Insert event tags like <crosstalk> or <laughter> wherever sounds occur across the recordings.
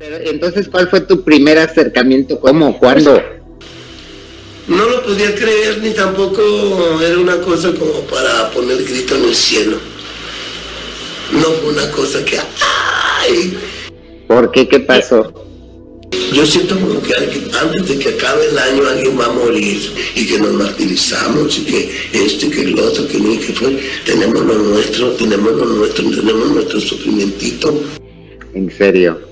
Pero entonces, ¿cuál fue tu primer acercamiento? ¿Cómo? ¿Cuándo? No lo podía creer ni tampoco era una cosa como para poner grito en el cielo. No fue una cosa que... ¡Ay! ¿Por qué? ¿Qué pasó? Yo siento como que antes de que acabe el año alguien va a morir y que nos martirizamos y que esto y que el otro, que ni que fue. Tenemos lo nuestro, tenemos lo nuestro, tenemos nuestro sufrimiento. ¿En serio?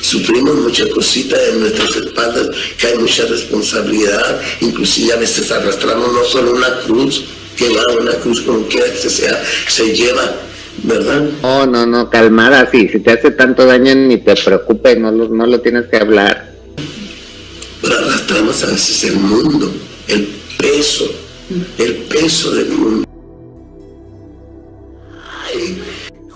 Sufrimos muchas cositas en nuestras espaldas, que hay mucha responsabilidad, inclusive a veces arrastramos no solo una cruz, que va una cruz como quiera que sea, se lleva ¿verdad? No, no, no, calmada, sí, si te hace tanto daño ni te preocupes, no lo, no lo tienes que hablar. Pero arrastramos a veces el mundo, el peso, el peso del mundo.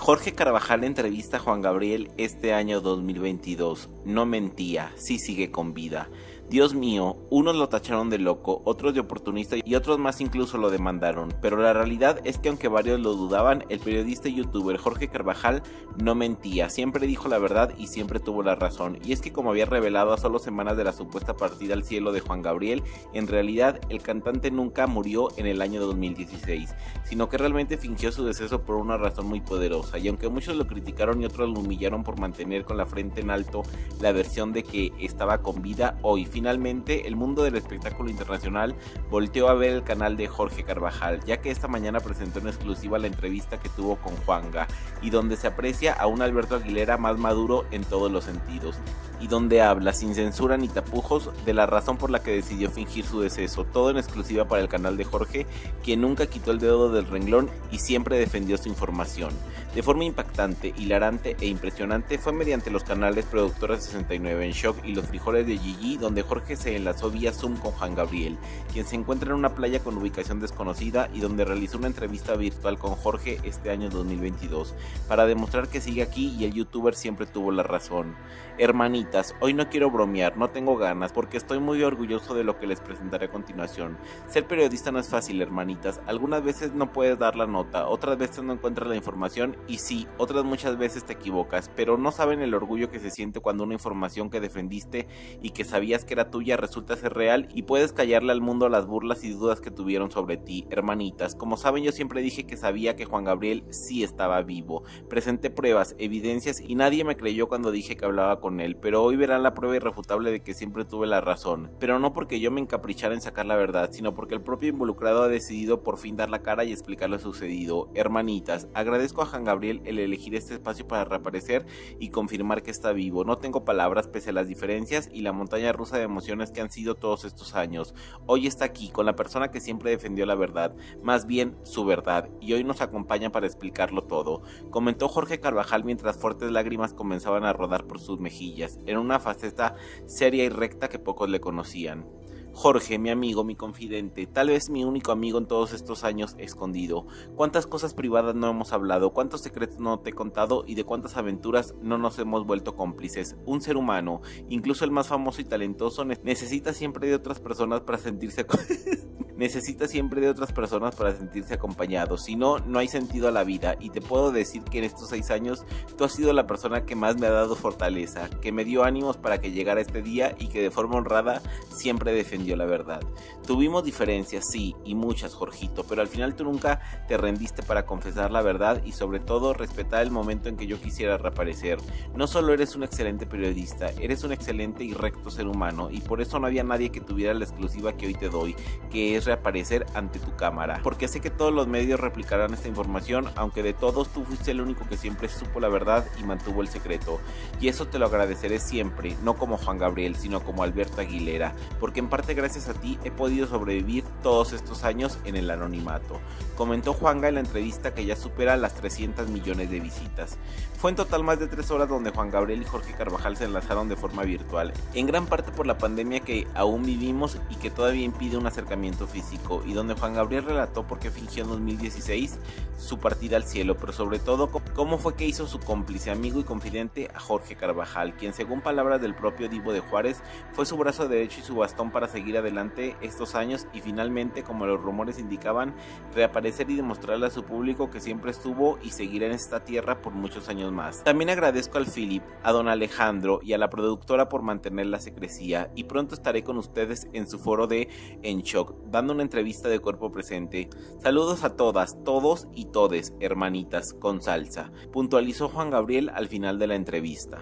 Jorge Carvajal entrevista a Juan Gabriel este año 2022. No mentía, sí sigue con vida. Dios mío, unos lo tacharon de loco, otros de oportunista y otros más incluso lo demandaron, pero la realidad es que aunque varios lo dudaban, el periodista y youtuber Jorge Carvajal no mentía, siempre dijo la verdad y siempre tuvo la razón, y es que como había revelado a solo semanas de la supuesta partida al cielo de Juan Gabriel, en realidad el cantante nunca murió en el año 2016, sino que realmente fingió su deceso por una razón muy poderosa, y aunque muchos lo criticaron y otros lo humillaron por mantener con la frente en alto la versión de que estaba con vida, hoy finalmente el mundo del espectáculo internacional volteó a ver el canal de Jorge Carvajal, ya que esta mañana presentó en exclusiva la entrevista que tuvo con Juanga, y donde se aprecia a un Alberto Aguilera más maduro en todos los sentidos, y donde habla sin censura ni tapujos de la razón por la que decidió fingir su deceso, todo en exclusiva para el canal de Jorge, quien nunca quitó el dedo del renglón y siempre defendió su información. De forma impactante, hilarante e impresionante fue mediante los canales Productora 69 en Shock y Los Frijoles de Gigi, donde Jorge se enlazó vía Zoom con Juan Gabriel, quien se encuentra en una playa con ubicación desconocida y donde realizó una entrevista virtual con Jorge este año 2022, para demostrar que sigue aquí y el youtuber siempre tuvo la razón. Hoy no quiero bromear, no tengo ganas, porque estoy muy orgulloso de lo que les presentaré a continuación. Ser periodista no es fácil, hermanitas. Algunas veces no puedes dar la nota, otras veces no encuentras la información y sí, otras muchas veces te equivocas, pero no saben el orgullo que se siente cuando una información que defendiste y que sabías que era tuya resulta ser real y puedes callarle al mundo las burlas y dudas que tuvieron sobre ti, hermanitas. Como saben, yo siempre dije que sabía que Juan Gabriel sí estaba vivo. Presenté pruebas, evidencias y nadie me creyó cuando dije que hablaba con él, pero hoy verán la prueba irrefutable de que siempre tuve la razón. Pero no porque yo me encaprichara en sacar la verdad, sino porque el propio involucrado ha decidido por fin dar la cara y explicar lo sucedido. Hermanitas, agradezco a Juan Gabriel el elegir este espacio para reaparecer y confirmar que está vivo. No tengo palabras pese a las diferencias y la montaña rusa de emociones que han sido todos estos años. Hoy está aquí con la persona que siempre defendió la verdad, más bien su verdad, y hoy nos acompaña para explicarlo todo. Comentó Jorge Carvajal mientras fuertes lágrimas comenzaban a rodar por sus mejillas en una faceta seria y recta que pocos le conocían. Jorge, mi amigo, mi confidente, tal vez mi único amigo en todos estos años escondido. Cuántas cosas privadas no hemos hablado, cuántos secretos no te he contado y de cuántas aventuras no nos hemos vuelto cómplices. Un ser humano, incluso el más famoso y talentoso, necesita siempre de otras personas para sentirse <laughs> necesita siempre de otras personas para sentirse acompañado. Si no, no hay sentido a la vida. Y te puedo decir que en estos seis años tú has sido la persona que más me ha dado fortaleza, que me dio ánimos para que llegara este día y que de forma honrada siempre defendió la verdad. Tuvimos diferencias, sí, y muchas, Jorgito, pero al final tú nunca te rendiste para confesar la verdad y sobre todo respetar el momento en que yo quisiera reaparecer. No solo eres un excelente periodista, eres un excelente y recto ser humano y por eso no había nadie que tuviera la exclusiva que hoy te doy, que es reaparecer ante tu cámara. Porque sé que todos los medios replicarán esta información, aunque de todos tú fuiste el único que siempre supo la verdad y mantuvo el secreto. Y eso te lo agradeceré siempre, no como Juan Gabriel, sino como Alberto Aguilera, porque en parte gracias a ti he podido sobrevivir todos estos años en el anonimato. Comentó Juanga en la entrevista que ya supera las 300 millones de visitas. Fue en total más de tres horas donde Juan Gabriel y Jorge Carvajal se enlazaron de forma virtual, en gran parte por la pandemia que aún vivimos y que todavía impide un acercamiento físico y donde Juan Gabriel relató por qué fingió en 2016 su partida al cielo, pero sobre todo cómo fue que hizo su cómplice, amigo y confidente a Jorge Carvajal, quien según palabras del propio Divo de Juárez fue su brazo derecho y su bastón para seguir adelante estos años y finalmente, como los rumores indicaban, reaparecer y demostrarle a su público que siempre estuvo y seguirá en esta tierra por muchos años más. También agradezco al Philip, a don Alejandro y a la productora por mantener la secrecía y pronto estaré con ustedes en su foro de En Shock, dando una entrevista de cuerpo presente. Saludos a todas, todos y todes, hermanitas, con salsa, puntualizó Juan Gabriel al final de la entrevista.